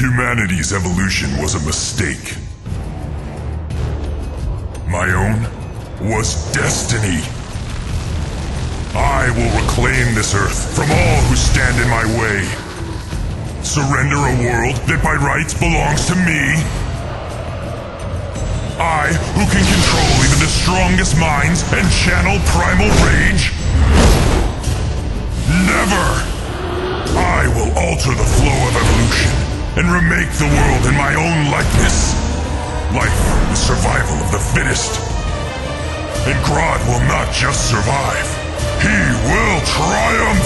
Humanity's evolution was a mistake. My own was destiny. I will reclaim this earth from all who stand in my way. Surrender a world that by rights belongs to me. I, who can control even the strongest minds and channel primal rage. Never! I will alter the flow of evolution and remake the world in my own likeness. Life the survival of the fittest. And Grodd will not just survive. He will triumph!